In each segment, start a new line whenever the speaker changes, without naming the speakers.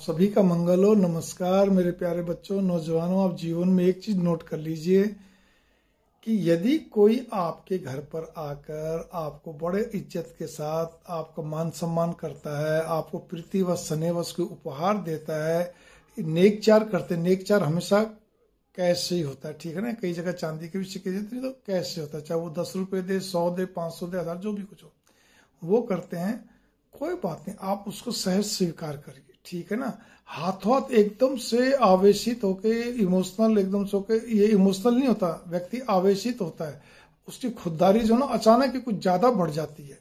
सभी का मंगल हो, नमस्कार मेरे प्यारे बच्चों, नौजवानों, आप जीवन में एक चीज़ नोट कर लीजिए कि यदि कोई आपके घर पर आकर आपको बड़े इज़्ज़त के साथ आपका मान सम्मान करता है, आपको प्रीति व स्नेह के उपहार देता है नेक चार करते नेक चार हमेशा कैश से ही होता है, ठीक है ना? कई जगह चांदी के भी सिक्के देते तो कैश से होता है, चाहे वो दस रुपए दे, सौ दे, पाँच सौ दे, हज़ार, जो भी कुछ हो। वो करते हैं, कोई बात नहीं, आप उसको सहज स्वीकार करिए। ठीक है ना? हाथों हाथ एकदम से आवेशित होके इमोशनल एकदम से होके, ये इमोशनल नहीं होता, व्यक्ति आवेशित होता है। उसकी खुददारी जो ना, अचानक ही कुछ ज़्यादा बढ़ जाती है।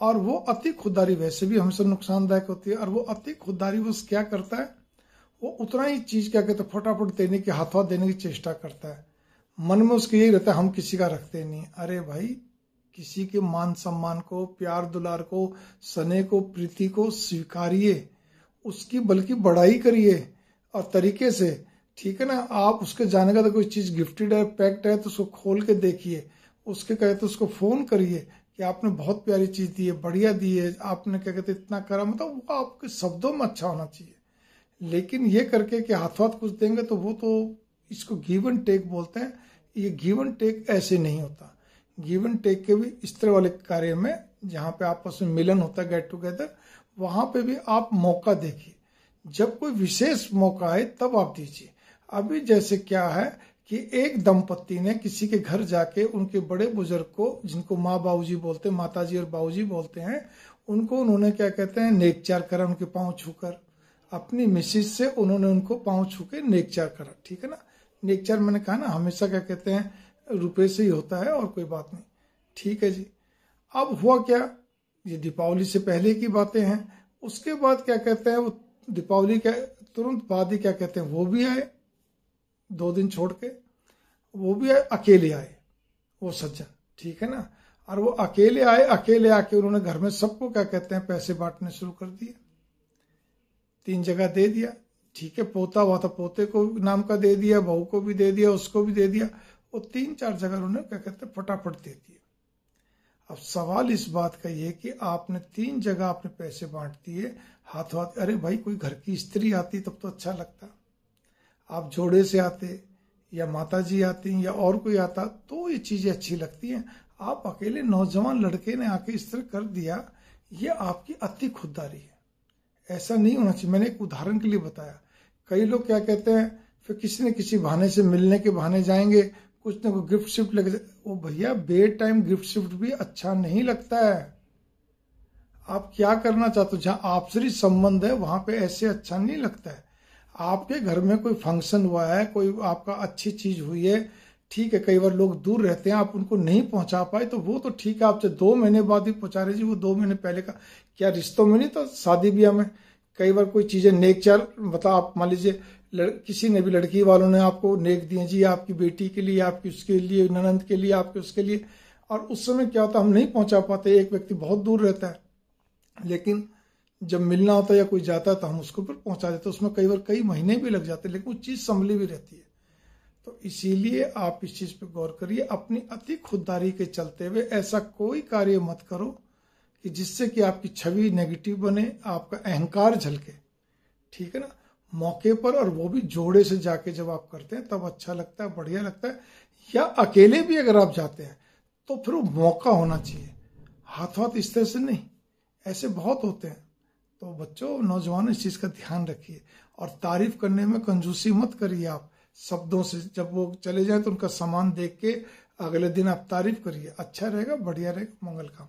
और वो अति खुददारी, वैसे भी हमेशा नुकसानदायक होती है, और वो अति खुददारी बस क्या करता है? वो उतना ही चीज़ क्या कहते फटाफट देने की हाथ हाथ देने की चेष्टा करता है। मन में उसके यही रहता है, हम किसी का रखते नहीं। अरे भाई, किसी के मान सम्मान को, प्यार दुलार को, सने को, प्रीति को स्वीकारिए। उसकी बल्कि बढ़ाई करिए और तरीके से, ठीक है ना? आप उसके जाने का तो कोई चीज़ गिफ्टेड है पैक्ड है तो उसको खोल के देखिए। उसके कहे तो उसको फ़ोन करिए कि आपने बहुत प्यारी चीज़ दी है, बढ़िया दी है, आपने क्या कहते इतना करा। मतलब वो आपके शब्दों में अच्छा होना चाहिए। लेकिन ये करके कि हाथों हाथ कुछ देंगे तो वो तो इसको गिव एंड टेक बोलते हैं। ये गिव एंड टेक ऐसे नहीं होता। गिव एंड टेक के भी इस तरह वाले कार्य में जहाँ पे आपस में मिलन होता है गेट टुगेदर वहाँ पे भी आप मौका देखिए। जब कोई विशेष मौका आए, तब आप दीजिए। अभी जैसे क्या है कि एक दंपत्ति ने किसी के घर जाके उनके बड़े बुज़ुर्ग को, जिनको माँ बाबूजी बोलते हैं माता जी और बाबूजी बोलते हैं, उनको उन्होंने क्या कहते हैं, नेकचार करा उनके पाँव छूकर। अपनी मिसिज से उन्होंने उनको पाँव छू के नेकचार करा। ठीक है ना? नेकचार मैंने कहा ना, हमेशा क्या कहते हैं, रुपए से ही होता है और कोई बात नहीं। ठीक है जी। अब हुआ क्या? ये दीपावली से पहले की बातें हैं। उसके बाद क्या कहते हैं? वो दीपावली के तुरंत बाद ही क्या कहते हैं? वो भी आए, दो दिन छोड़ के। वो भी आए, अकेले आए। वो सज्जन ठीक है ना? और वो अकेले आए, अकेले आके उन्होंने घर में सबको क्या कहते हैं? पैसे बांटने शुरू कर दिए। तीन जगह दे दिया। ठीक है, पोता हुआ था, पोते को नाम का दे दिया, बहू को भी दे दिया, उसको भी दे दिया। वो तीन चार जगह उन्होंने क्या कहते हैं? फटाफट दे दिए अब सवाल इस बात का ये कि आपने तीन जगह अपने पैसे बांट दिए, हाथ हाथ, अरे भाई कोई घर की स्त्री आती तब तो अच्छा लगता। आप जोड़े से आते या माता जी आती या और कोई आता तो ये चीज़ें अच्छी लगती हैं। आप अकेले नौजवान लड़के ने आके इस तरह कर दिया, ये आपकी अति खुददारी है। ऐसा नहीं होना चाहिए। मैंने एक उदाहरण के लिए बताया। कई लोग क्या कहते हैं, फिर किसी न किसी बहाने से मिलने के बहाने जाएँगे कुछ न कुछ गिफ्ट शिफ्ट लगे वो भैया बे टाइम गिफ्ट शिफ्ट भी अच्छा नहीं लगता है। आप क्या करना चाहते हो? जहाँ आपसी संबंध है, वहाँ पे ऐसे अच्छा नहीं लगता है। आपके घर में कोई फ़ंक्शन हुआ है, कोई आपका अच्छी चीज़ हुई है, ठीक है, कई बार लोग दूर रहते हैं, आप उनको नहीं पहुँचा पाए तो वो तो ठीक है। आपसे दो महीने बाद ही पहुँचा रहे जी, वो दो महीने पहले का क्या रिश्तों में नहीं तो शादी ब्याह में कई बार कोई चीज़ें नेक चार मतलब आप मान लीजिए किसी ने भी लड़की वालों ने आपको नेक दिए जी, आपकी बेटी के लिए, आपकी उसके लिए, ननंद के लिए, आपके उसके लिए। और उस समय क्या होता, हम नहीं पहुँचा पाते, एक व्यक्ति बहुत दूर रहता है। लेकिन जब मिलना होता है या कोई जाता है तो हम उसको फिर पहुँचा देते उसमें कई बार, कई महीने भी लग जाते हैं, लेकिन वो चीज़ संभली भी रहती है। तो इसीलिए आप इस चीज़ पर गौर करिए, अपनी अति खुददारी के चलते हुए ऐसा कोई कार्य मत करो कि जिससे कि आपकी छवि नेगेटिव बने, आपका अहंकार झलके। ठीक है ना? मौके पर और वो भी जोड़े से जाके जब आप करते हैं, तब अच्छा लगता है, बढ़िया लगता है। या अकेले भी अगर आप जाते हैं तो फिर वो मौका होना चाहिए। हाथ हाथ इस तरह से नहीं, ऐसे बहुत होते हैं। तो बच्चों, नौजवान, इस चीज़ का ध्यान रखिए। और तारीफ़ करने में कंजूसी मत करिए आप। शब्दों से जब वो चले जाए तो उनका सामान देख के अगले दिन आप तारीफ़ करिए। अच्छा रहेगा, बढ़िया रहेगा मंगल काम